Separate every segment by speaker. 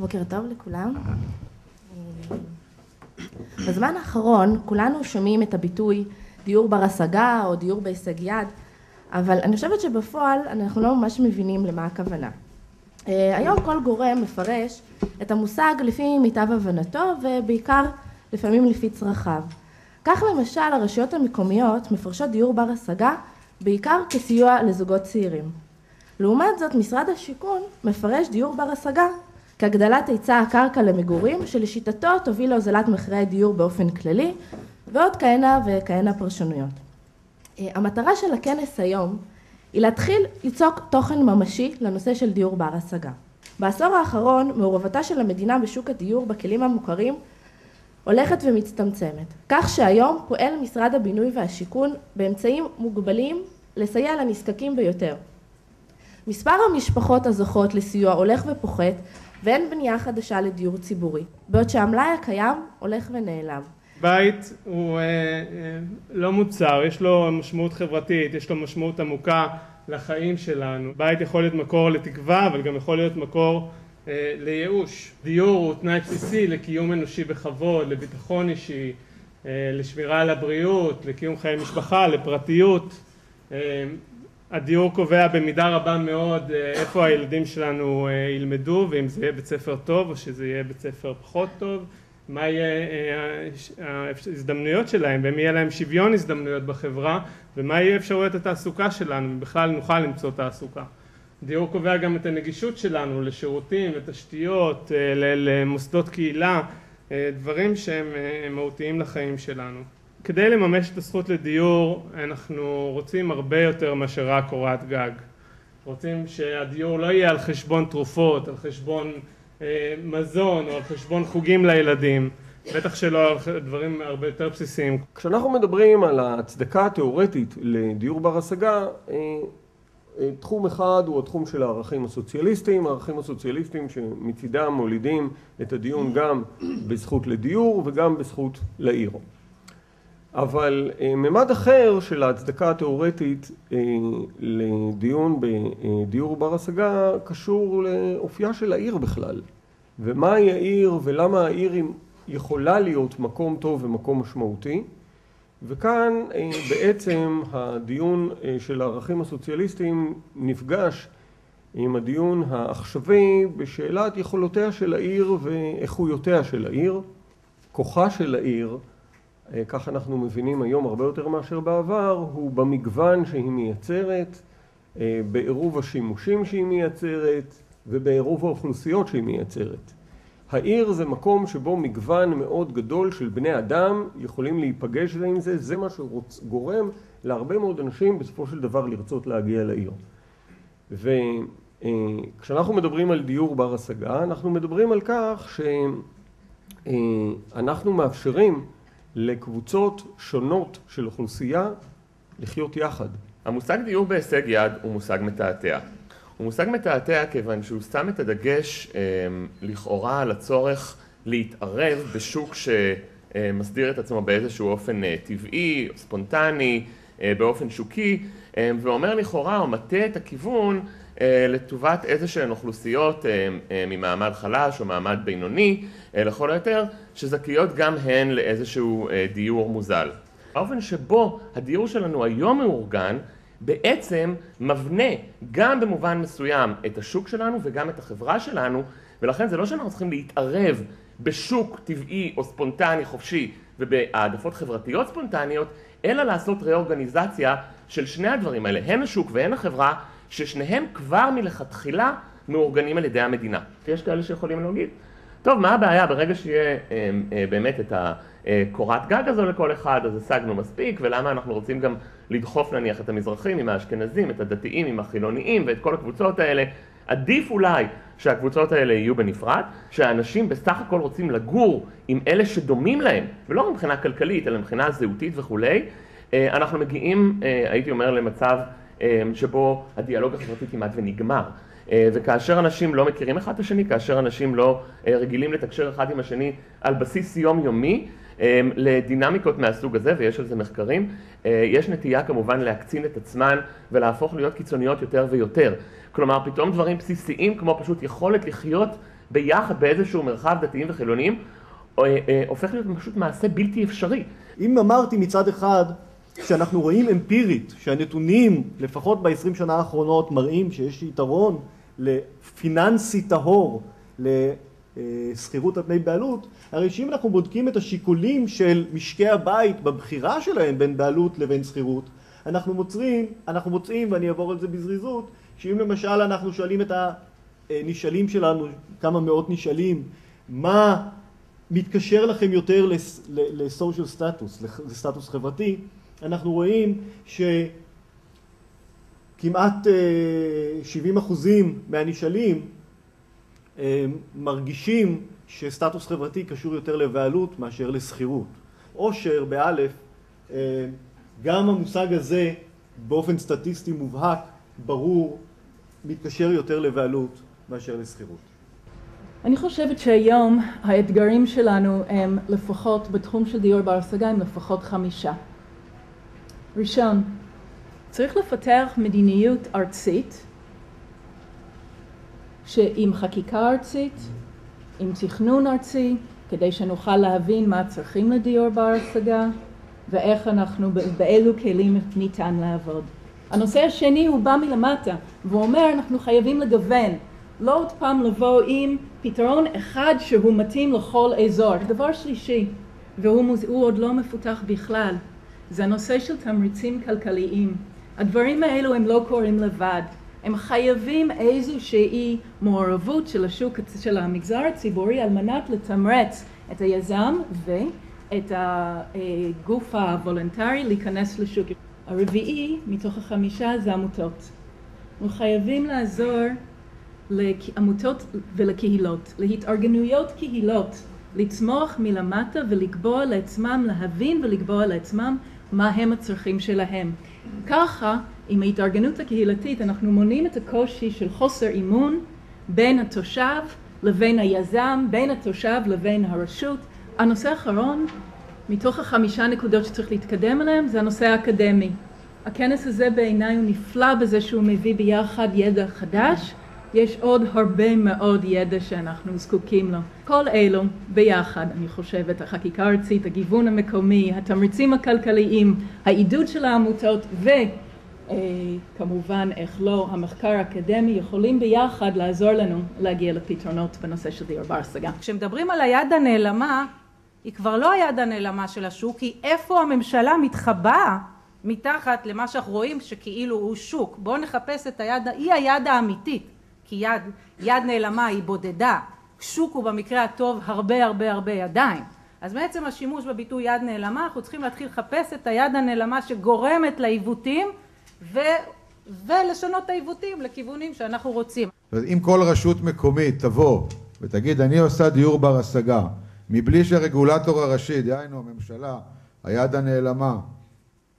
Speaker 1: בוקר טוב לכולם. בזמן האחרון כולנו שומעים את הביטוי דיור בר השגה או דיור בהישג יד, אבל אני חושבת שבפועל אנחנו לא ממש מבינים למה הכוונה. היום כל גורם מפרש את המושג לפי מיטב הבנתו ובעיקר לפעמים לפי צרכיו. כך למשל הרשויות המקומיות מפרשות דיור בר השגה בעיקר כסיוע לזוגות צעירים. לעומת זאת משרד השיכון מפרש דיור בר השגה כהגדלת היצע הקרקע למגורים שלשיטתו תוביל להוזלת מחירי הדיור באופן כללי ועוד כהנה וכהנה פרשנויות. המטרה של הכנס היום היא להתחיל ליצוק תוכן ממשי לנושא של דיור בר השגה. בעשור האחרון מעורבותה של המדינה בשוק הדיור בכלים המוכרים הולכת ומצטמצמת, כך שהיום פועל משרד הבינוי והשיכון באמצעים מוגבלים לסייע לנזקקים ביותר. מספר המשפחות הזוכות לסיוע הולך ופוחת ואין בנייה חדשה לדיור ציבורי, בעוד שהמלאי הקיים הולך ונעלם.
Speaker 2: בית הוא אה, אה, לא מוצר, יש לו משמעות חברתית, יש לו משמעות עמוקה לחיים שלנו. בית יכול להיות מקור לתקווה, אבל גם יכול להיות מקור אה, לייאוש. דיור הוא תנאי בסיסי לקיום אנושי בכבוד, לביטחון אישי, אה, לשמירה על הבריאות, לקיום חיי משפחה, לפרטיות. אה, הדיור קובע במידה רבה מאוד איפה הילדים שלנו ילמדו ואם זה יהיה בית ספר טוב או שזה יהיה בית ספר פחות טוב, מה יהיה ההזדמנויות שלהם ואם יהיה להם שוויון הזדמנויות בחברה ומה יהיה אפשרויות התעסוקה שלנו אם בכלל נוכל למצוא תעסוקה. דיור קובע גם את הנגישות שלנו לשירותים, לתשתיות, למוסדות קהילה, דברים שהם מהותיים לחיים שלנו. כדי לממש את הזכות לדיור אנחנו רוצים הרבה יותר מאשר רק קורת גג. רוצים שהדיור לא יהיה על חשבון תרופות, על חשבון מזון או על חשבון חוגים לילדים, בטח שלא על דברים הרבה יותר בסיסיים.
Speaker 3: כשאנחנו מדברים על ההצדקה התיאורטית לדיור בר השגה תחום אחד הוא התחום של הערכים הסוציאליסטיים, הערכים הסוציאליסטיים שמצידם מולידים את הדיון גם בזכות לדיור וגם בזכות לעיר. אבל ממד אחר של ההצדקה התיאורטית לדיון בדיור בר השגה קשור לאופייה של העיר בכלל. ומהי העיר ולמה העיר יכולה להיות מקום טוב ומקום משמעותי. וכאן בעצם הדיון של הערכים הסוציאליסטיים נפגש עם הדיון העכשווי בשאלת יכולותיה של העיר ואיכויותיה של העיר. כוחה של העיר, כך אנחנו מבינים היום הרבה יותר מאשר בעבר, הוא במגוון שהיא מייצרת, בעירוב השימושים שהיא מייצרת ובעירוב האוכלוסיות שהיא מייצרת. העיר זה מקום שבו מגוון מאוד גדול של בני אדם יכולים להיפגש עם זה, זה מה שגורם להרבה מאוד אנשים בסופו של דבר לרצות להגיע לעיר. וכשאנחנו מדברים על דיור בר השגה, אנחנו מדברים על כך שאנחנו מאפשרים לקבוצות שונות של אוכלוסייה לחיות יחד.
Speaker 4: המושג דיור בהישג יד הוא מושג מתעתע. הוא מושג מתעתע כיוון שהוא שם את הדגש לכאורה על הצורך להתערב בשוק שמסדיר את עצמו באיזשהו אופן טבעי, ספונטני, באופן שוקי, ואומר לכאורה או מטה את הכיוון לטובת איזה שהן אוכלוסיות ממעמד חלש או מעמד בינוני לכל היותר, שזכיות גם הן לאיזשהו דיור מוזל. האופן שבו הדיור שלנו היום מאורגן בעצם מבנה גם במובן מסוים את השוק שלנו וגם את החברה שלנו ולכן זה לא שאנחנו צריכים להתערב בשוק טבעי או ספונטני חופשי ובהעדפות חברתיות ספונטניות אלא לעשות ראורגניזציה של שני הדברים האלה, הן השוק והן החברה ששניהם כבר מלכתחילה מאורגנים על ידי המדינה. יש כאלה שיכולים להגיד, טוב מה הבעיה ברגע שיהיה באמת את הקורת גג הזו לכל אחד אז השגנו מספיק ולמה אנחנו רוצים גם לדחוף נניח את המזרחים עם האשכנזים, את הדתיים עם החילוניים ואת כל הקבוצות האלה. עדיף אולי שהקבוצות האלה יהיו בנפרד, שהאנשים בסך הכל רוצים לגור עם אלה שדומים להם, ולא מבחינה כלכלית אלא מבחינה זהותית וכולי, אנחנו מגיעים, הייתי אומר, למצב שבו הדיאלוג החברתי כמעט ונגמר. וכאשר אנשים לא מכירים אחד את השני, כאשר אנשים לא רגילים לתקשר אחד עם השני על בסיס יומיומי, לדינמיקות מהסוג הזה, ויש על זה מחקרים, יש נטייה כמובן להקצין את עצמן ולהפוך להיות קיצוניות יותר ויותר. כלומר, פתאום דברים בסיסיים כמו פשוט יכולת לחיות ביחד באיזשהו מרחב דתיים וחילוניים, הופך להיות פשוט מעשה בלתי אפשרי.
Speaker 5: אם אמרתי מצד אחד שאנחנו רואים אמפירית שהנתונים לפחות ב-20 שנה האחרונות מראים שיש יתרון לפיננסי טהור לשכירות על פני בעלות, הרי שאם אנחנו בודקים את השיקולים של משקי הבית בבחירה שלהם בין בעלות לבין שכירות, אנחנו מוצאים, אנחנו מוצאים, ואני אעבור על זה בזריזות, שאם למשל אנחנו שואלים את הנשאלים שלנו, כמה מאות נשאלים, מה מתקשר לכם יותר לסושיאל סטטוס, לסטטוס חברתי, אנחנו רואים שכמעט 70 אה, אחוזים מהנשאלים אה, מרגישים שסטטוס חברתי קשור יותר לבעלות מאשר לשכירות. עושר באלף, אה, גם המושג הזה באופן סטטיסטי מובהק, ברור, מתקשר יותר לבעלות מאשר לשכירות.
Speaker 6: אני חושבת שהיום האתגרים שלנו הם לפחות בתחום של דיור בר השגה הם לפחות חמישה. ראשון, צריך לפתח מדיניות ארצית שעם חקיקה ארצית, עם תכנון ארצי, כדי שנוכל להבין מה הצרכים לדיור בר השגה ואיך אנחנו, באילו כלים ניתן לעבוד. הנושא השני הוא בא מלמטה והוא אומר אנחנו חייבים לגוון לא עוד פעם לבוא עם פתרון אחד שהוא מתאים לכל אזור. דבר שלישי, והוא עוד לא מפותח בכלל, זה הנושא של תמריצים כלכליים. הדברים האלו הם לא קורים לבד. הם חייבים איזושהי מעורבות של השוק, של המגזר הציבורי על מנת לתמרץ את היזם ואת הגוף הוולונטרי להיכנס לשוק. הרביעי מתוך החמישה זה עמותות. אנחנו חייבים לעזור לעמותות ולקהילות, להתארגנויות קהילות, לצמוח מלמטה ולקבוע לעצמם, להבין ולקבוע לעצמם מה הם הצרכים שלהם. ככה, עם ההתארגנות הקהילתית אנחנו מונים את הקושי של חוסר אימון בין התושב לבין היזם, בין התושב לבין הרשות. הנושא האחרון, מתוך החמישה נקודות שצריך להתקדם עליהן, זה הנושא האקדמי. הכנס הזה בעיניי הוא נפלא בזה שהוא מביא ביחד ידע חדש יש עוד הרבה מאוד ידע שאנחנו זקוקים לו. כל אלו ביחד, אני חושבת, החקיקה הארצית, הגיוון המקומי, התמריצים הכלכליים, העידוד של העמותות וכמובן, איך לא, המחקר האקדמי יכולים ביחד לעזור לנו להגיע לפתרונות בנושא של דיור בר השגה.
Speaker 7: כשמדברים על היד הנעלמה, היא כבר לא היד הנעלמה של השוק, היא איפה הממשלה מתחבאה מתחת למה שאנחנו רואים שכאילו הוא שוק. בואו נחפש את היד, היא היד האמיתית. כי יד, יד נעלמה היא בודדה, שוק הוא במקרה הטוב הרבה הרבה הרבה ידיים. אז בעצם השימוש בביטוי יד נעלמה, אנחנו צריכים להתחיל לחפש את היד הנעלמה שגורמת לעיוותים ו... ולשנות את העיוותים לכיוונים שאנחנו רוצים.
Speaker 8: אם כל רשות מקומית תבוא ותגיד אני עושה דיור בר השגה מבלי שהרגולטור הראשי, דהיינו הממשלה, היד הנעלמה,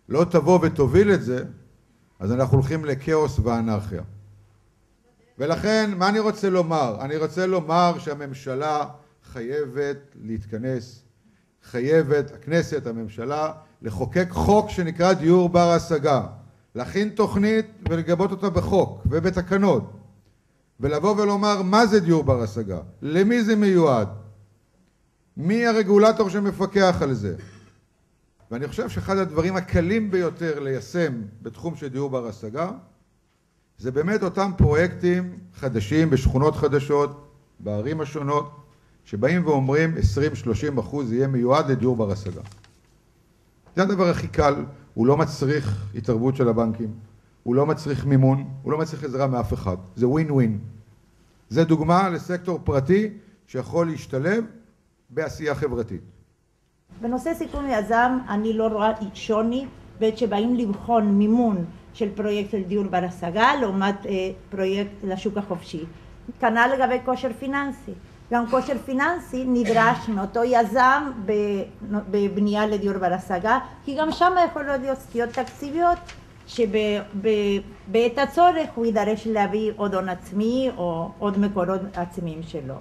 Speaker 8: לא תבוא ותוביל את זה, אז אנחנו הולכים לכאוס ואנרכיה. ולכן, מה אני רוצה לומר? אני רוצה לומר שהממשלה חייבת להתכנס, חייבת, הכנסת, הממשלה, לחוקק חוק שנקרא דיור בר השגה, להכין תוכנית ולגבות אותה בחוק ובתקנות, ולבוא ולומר מה זה דיור בר השגה, למי זה מיועד, מי הרגולטור שמפקח על זה. ואני חושב שאחד הדברים הקלים ביותר ליישם בתחום של דיור בר השגה זה באמת אותם פרויקטים חדשים בשכונות חדשות, בערים השונות, שבאים ואומרים 20-30 אחוז יהיה מיועד לדיור בר השגה. זה הדבר הכי קל, הוא לא מצריך התערבות של הבנקים, הוא לא מצריך מימון, הוא לא מצריך עזרה מאף אחד, זה ווין ווין. זה דוגמה לסקטור פרטי שיכול להשתלב בעשייה חברתית.
Speaker 9: בנושא סיכון יזם אני לא רואה שוני בעת שבאים לבחון מימון של פרויקט של דיור בר השגה לעומת אה, פרויקט לשוק החופשי. כנ"ל לגבי כושר פיננסי. גם כושר פיננסי נדרש מאותו יזם בבנייה לדיור בר השגה, כי גם שם יכולות להיות סטיות תקציביות שבעת הצורך הוא יידרש להביא עוד הון עצמי או עוד מקורות עצמיים שלו.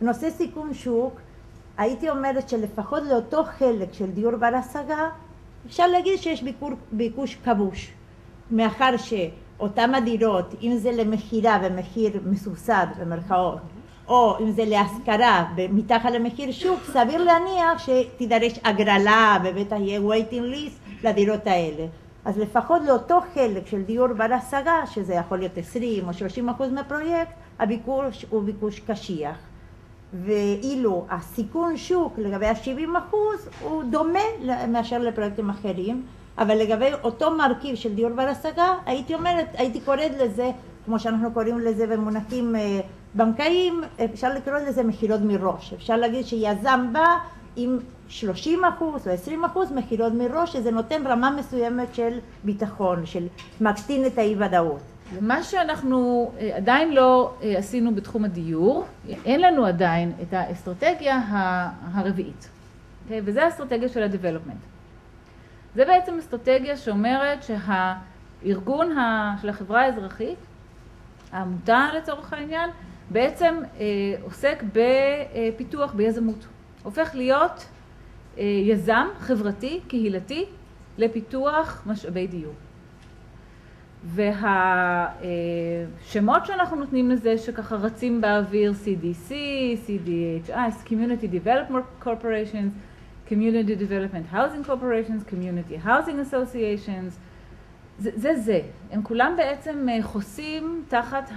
Speaker 9: בנושא סיכון שוק, הייתי אומרת שלפחות לאותו חלק של דיור בר השגה, אפשר להגיד שיש ביקור, ביקוש כבוש. מאחר שאותם הדירות, אם זה למכירה ומחיר מסובסד במרכאות, או אם זה להשכרה מתחת למחיר שוק, סביר להניח שתידרש הגרלה ובטח יהיה waiting list לדירות האלה. אז לפחות לאותו חלק של דיור בר השגה, שזה יכול להיות 20 או 30 אחוז מהפרויקט, הביקוש הוא ביקוש קשיח. ואילו הסיכון שוק לגבי ה-70 אחוז הוא דומה מאשר לפרויקטים אחרים, אבל לגבי אותו מרכיב של דיור בר השגה, הייתי אומרת, הייתי קוראת לזה, כמו שאנחנו קוראים לזה במונחים אה, בנקאיים, אפשר לקרוא לזה מכירות מראש. אפשר להגיד שיזם בא עם 30 אחוז או 20 אחוז מכירות מראש, שזה נותן רמה מסוימת של ביטחון, של מקטין את האי ודאות.
Speaker 10: מה שאנחנו אה, עדיין לא אה, עשינו בתחום הדיור, אין לנו עדיין את האסטרטגיה הרביעית? וזה האסטרטגיה של ה-development. זה בעצם אסטרטגיה שאומרת שהארגון של החברה האזרחית, העמותה לצורך העניין, בעצם אה, עוסק בפיתוח, ביזמות. הופך להיות אה, יזם חברתי, קהילתי, לפיתוח משאבי דיור. והשמות שאנחנו נותנים לזה שככה רצים באוויר CDC, CDHI, Community Development Corporations, Community Development Housing Corporations, Community Housing Associations, זה זה, זה. הם כולם בעצם אה, חוסים תחת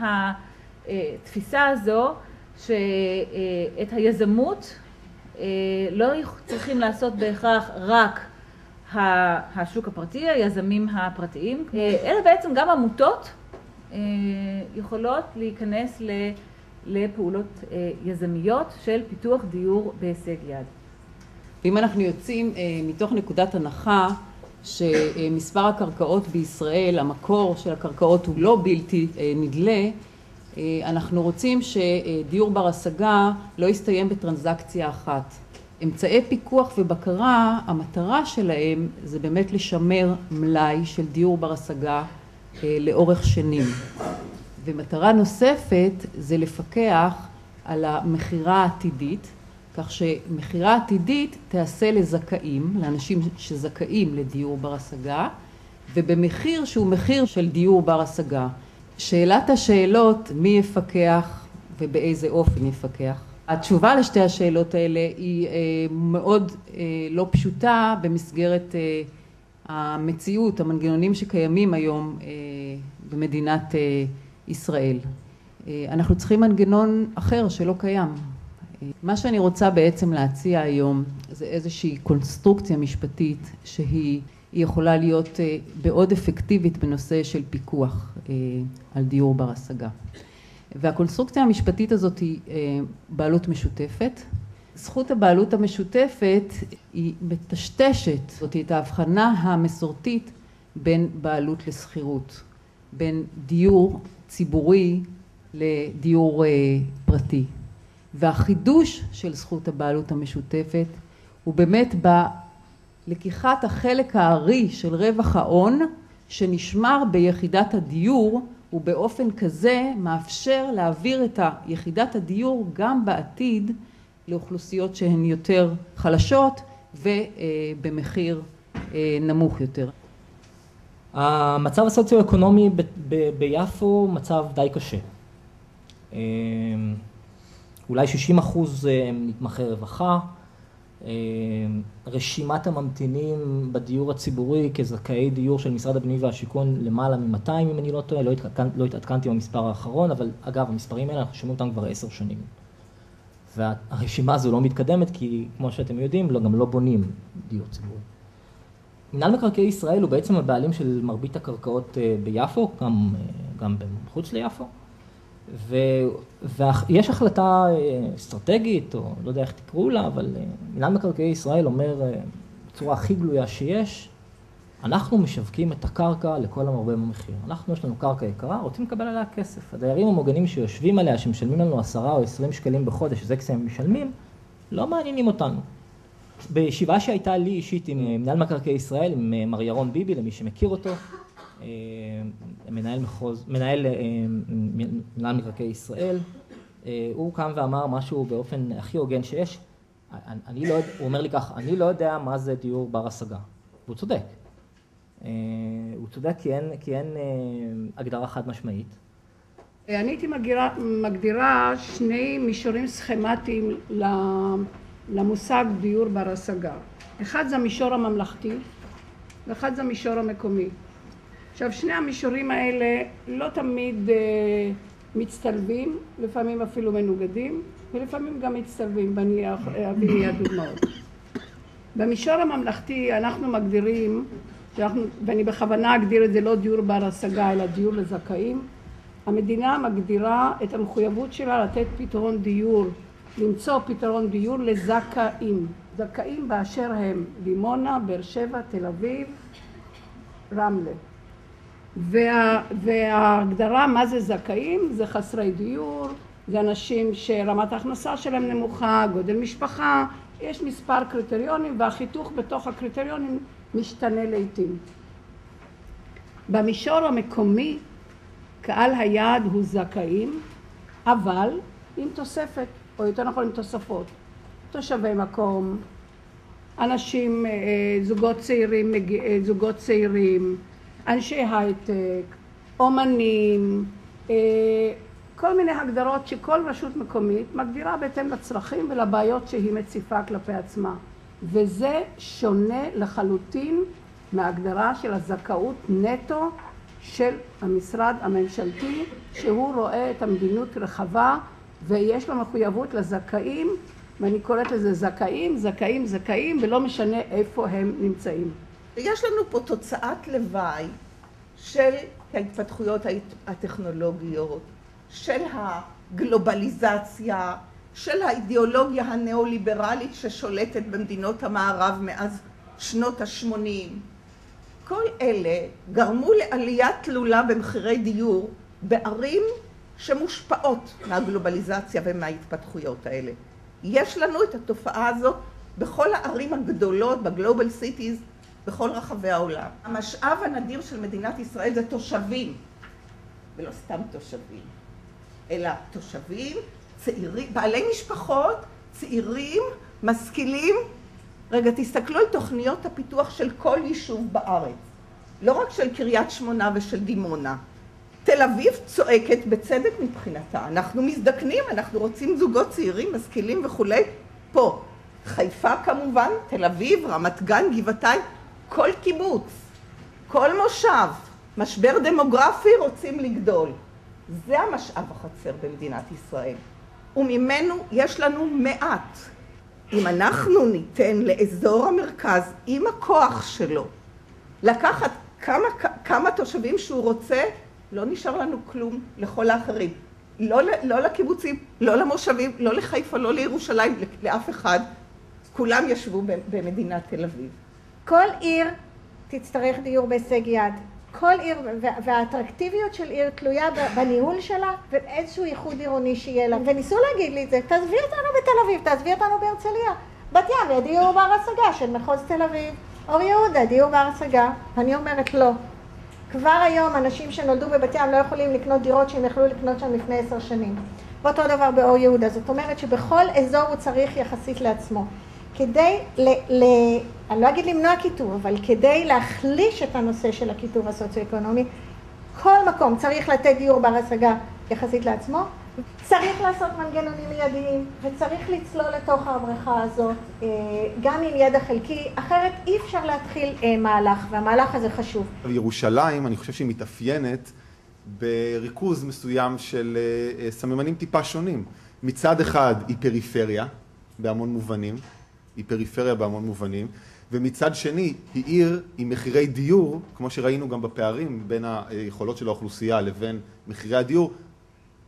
Speaker 10: התפיסה הזו שאת היזמות אה, לא צריכים לעשות בהכרח רק השוק הפרטי, היזמים הפרטיים, אה, אלא בעצם גם עמותות אה, יכולות להיכנס לפעולות יזמיות של פיתוח דיור בהישג יד.
Speaker 11: ואם אנחנו יוצאים מתוך נקודת הנחה שמספר הקרקעות בישראל, המקור של הקרקעות הוא לא בלתי נדלה, אנחנו רוצים שדיור בר השגה לא יסתיים בטרנזקציה אחת. אמצעי פיקוח ובקרה, המטרה שלהם זה באמת לשמר מלאי של דיור בר השגה אה, לאורך שנים. ומטרה נוספת זה לפקח על המכירה העתידית, כך שמכירה עתידית תיעשה לזכאים, לאנשים שזכאים לדיור בר השגה, ובמחיר שהוא מחיר של דיור בר השגה. שאלת השאלות מי יפקח ובאיזה אופן יפקח התשובה לשתי השאלות האלה היא אה, מאוד אה, לא פשוטה במסגרת אה, המציאות, המנגנונים שקיימים היום במדינת ישראל. אנחנו צריכים מנגנון אחר שלא קיים. מה שאני רוצה בעצם להציע היום זה איזושהי קונסטרוקציה משפטית שהיא יכולה להיות מאוד אפקטיבית בנושא של פיקוח על דיור בר השגה. והקונסטרוקציה המשפטית הזאת היא אה, בעלות משותפת. זכות הבעלות המשותפת היא מטשטשת, זאת את ההבחנה המסורתית בין בעלות לשכירות, בין דיור ציבורי לדיור אה, פרטי. והחידוש של זכות הבעלות המשותפת הוא באמת בלקיחת החלק הארי של רווח ההון שנשמר ביחידת הדיור ובאופן כזה מאפשר להעביר את יחידת הדיור גם בעתיד לאוכלוסיות שהן יותר חלשות ובמחיר אה, נמוך יותר.
Speaker 12: המצב הסוציו-אקונומי ביפו מצב די קשה. אולי 60 אחוז אה, נתמכי רווחה, אה, רשימת הממתינים בדיור הציבורי כזכאי דיור של משרד הבינוי והשיכון למעלה מ-200 אם אני לא טועה, לא, התעדכנ, לא התעדכנתי במספר האחרון, אבל אגב המספרים האלה אנחנו שומעים אותם כבר עשר שנים. והרשימה הזו לא מתקדמת כי כמו שאתם יודעים לא, גם לא בונים דיור ציבורי. מנהל מקרקעי ישראל הוא בעצם הבעלים של מרבית הקרקעות אה, ביפו, גם, גם מחוץ ליפו. ויש החלטה אה, אסטרטגית, או לא יודע איך תקראו לה, אבל אה, מינהל מקרקעי ישראל אומר אה, בצורה הכי גלויה שיש, אנחנו משווקים את הקרקע לכל המרבה במחיר. אנחנו, יש לנו קרקע יקרה, רוצים לקבל עליה כסף. הדיירים המוגנים שיושבים עליה, שמשלמים לנו עשרה או עשרים שקלים בחודש, שזה כסף משלמים, לא מעניינים אותנו. בישיבה שהייתה לי אישית עם מנהל מקרקעי ישראל, עם מר ירון ביבי, למי שמכיר אותו, מנהל מחוז, מנהל אה, מנהל מקרקעי ישראל, אה, הוא קם ואמר משהו באופן הכי הוגן שיש, אני לא, הוא אומר לי כך, אני לא יודע מה זה דיור בר השגה, והוא צודק. הוא צודק כי אין, כי אין הגדרה חד משמעית.
Speaker 13: אני הייתי מגדירה, מגדירה שני מישורים סכמטיים למושג דיור בר השגה. אחד זה המישור הממלכתי ואחד זה המישור המקומי. עכשיו שני המישורים האלה לא תמיד אה, מצטלבים, לפעמים אפילו מנוגדים ולפעמים גם מצטלבים ואני אביא מיד דוגמאות. במישור הממלכתי אנחנו מגדירים, שאנחנו, ואני בכוונה אגדיר את זה לא דיור בר השגה אלא דיור לזכאים, המדינה מגדירה את המחויבות שלה לתת פתרון דיור, למצוא פתרון דיור לזכאים, זכאים באשר הם דימונה, באר שבע, תל אביב, רמלה. וה, וההגדרה מה זה זכאים זה חסרי דיור, זה אנשים שרמת ההכנסה שלהם נמוכה, גודל משפחה, יש מספר קריטריונים והחיתוך בתוך הקריטריונים משתנה לעיתים. במישור המקומי קהל היעד הוא זכאים, אבל עם תוספת, או יותר נכון עם תוספות. תושבי מקום, אנשים, אה, זוגות צעירים, אה, זוגות צעירים, אנשי הייטק, אומנים, אה, כל מיני הגדרות שכל רשות מקומית מגדירה בהתאם לצרכים ולבעיות שהיא מציפה כלפי עצמה. וזה שונה לחלוטין מההגדרה של הזכאות נטו של המשרד הממשלתי שהוא רואה את המדיניות רחבה ויש לו מחויבות לזכאים ואני קוראת לזה זכאים, זכאים, זכאים ולא משנה איפה הם נמצאים.
Speaker 14: יש לנו פה תוצאת לוואי של ההתפתחויות הטכנולוגיות, של הגלובליזציה, של האידיאולוגיה הניאו-ליברלית ששולטת במדינות המערב מאז שנות ה-80. כל אלה גרמו לעלייה תלולה במחירי דיור בערים שמושפעות מהגלובליזציה ומההתפתחויות האלה. יש לנו את התופעה הזאת בכל הערים הגדולות, בגלובל סיטיז, בכל רחבי העולם. המשאב הנדיר של מדינת ישראל זה תושבים, ולא סתם תושבים, אלא תושבים, צעירים, בעלי משפחות, צעירים, משכילים. רגע, תסתכלו על תוכניות הפיתוח של כל יישוב בארץ, לא רק של קריית שמונה ושל דימונה. תל אביב צועקת בצדק מבחינתה, אנחנו מזדקנים, אנחנו רוצים זוגות צעירים, משכילים וכולי. פה, חיפה כמובן, תל אביב, רמת גן, גבעתיים, כל קיבוץ, כל מושב, משבר דמוגרפי רוצים לגדול. זה המשאב החסר במדינת ישראל, וממנו יש לנו מעט. אם אנחנו ניתן לאזור המרכז עם הכוח שלו לקחת כמה, כמה תושבים שהוא רוצה, לא נשאר לנו כלום לכל האחרים. לא, לא לקיבוצים, לא למושבים, לא לחיפה, לא לירושלים, לאף אחד. כולם ישבו במדינת תל אביב.
Speaker 15: כל עיר תצטרך דיור בהישג יד. כל עיר, והאטרקטיביות של עיר תלויה בניהול שלה ואיזשהו ייחוד עירוני שיהיה לה. וניסו להגיד לי את זה, תעזבי אותנו בתל אביב, תעזבי אותנו בהרצליה. בת ים, דיור בר השגה של מחוז תל אביב. אור יהודה, דיור בר השגה. אני אומרת לא. כבר היום אנשים שנולדו בבת ים לא יכולים לקנות דירות שהם יכלו לקנות שם לפני עשר שנים. ואותו דבר באור יהודה. זאת אומרת שבכל אזור הוא צריך יחסית לעצמו. כדי, ל, ל, אני לא אגיד למנוע קיטוב, אבל כדי להחליש את הנושא של הקיטוב הסוציו-אקונומי, כל מקום צריך לתת דיור בר השגה יחסית לעצמו, צריך לעשות מנגנונים מיידיים וצריך לצלול לתוך הבריכה הזאת אה, גם עם ידע חלקי, אחרת אי אפשר להתחיל אה, מהלך והמהלך הזה חשוב.
Speaker 16: ירושלים אני חושב שהיא מתאפיינת בריכוז מסוים של אה, סממנים טיפה שונים. מצד אחד היא פריפריה בהמון מובנים, היא פריפריה בהמון מובנים, ומצד שני היא עיר עם מחירי דיור, כמו שראינו גם בפערים בין היכולות של האוכלוסייה לבין מחירי הדיור,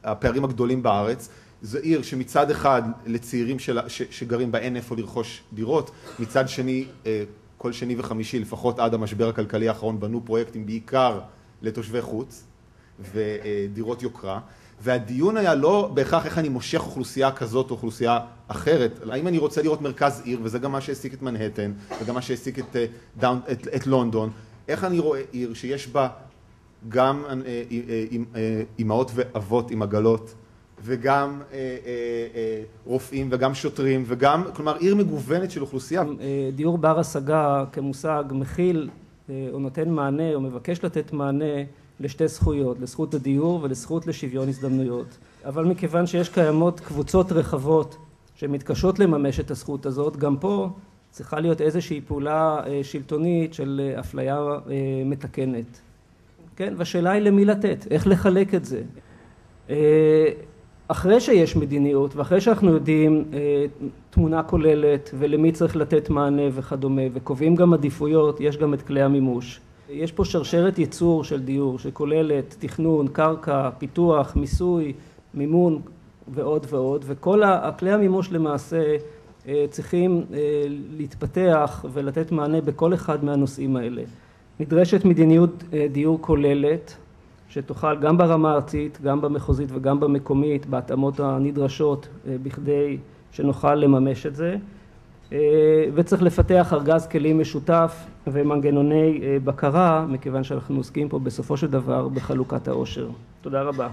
Speaker 16: הפערים הגדולים בארץ. זו עיר שמצד אחד לצעירים של, ש, שגרים בה אין איפה לרכוש דירות, מצד שני אה, כל שני וחמישי לפחות עד המשבר הכלכלי האחרון בנו פרויקטים בעיקר לתושבי חוץ ודירות יוקרה והדיון היה לא בהכרח איך אני מושך אוכלוסייה כזאת או אוכלוסייה אחרת, אלא האם אני רוצה לראות מרכז עיר וזה גם מה שהעסיק את מנהטן וגם מה שהעסיק את, אה, דאונ, את, את לונדון, איך אני רואה עיר שיש בה גם אה, אה, אימהות ואבות עם עגלות וגם רופאים וגם שוטרים וגם, כלומר עיר מגוונת של אוכלוסייה.
Speaker 17: דיור בר השגה כמושג מכיל או נותן מענה או מבקש לתת מענה לשתי זכויות, לזכות הדיור ולזכות לשוויון הזדמנויות. אבל מכיוון שיש קיימות קבוצות רחבות שמתקשות לממש את הזכות הזאת, גם פה צריכה להיות איזושהי פעולה שלטונית של אפליה מתקנת. כן, והשאלה היא למי לתת, איך לחלק את זה. אחרי שיש מדיניות ואחרי שאנחנו יודעים תמונה כוללת ולמי צריך לתת מענה וכדומה וקובעים גם עדיפויות, יש גם את כלי המימוש. יש פה שרשרת ייצור של דיור שכוללת תכנון, קרקע, פיתוח, מיסוי, מימון ועוד ועוד וכל הכלי המימוש למעשה צריכים להתפתח ולתת מענה בכל אחד מהנושאים האלה. נדרשת מדיניות דיור כוללת שתוכל גם ברמה הארצית, גם במחוזית וגם במקומית בהתאמות הנדרשות בכדי שנוכל לממש את זה וצריך לפתח ארגז כלים משותף ומנגנוני בקרה מכיוון שאנחנו עוסקים פה בסופו של דבר בחלוקת העושר. תודה רבה.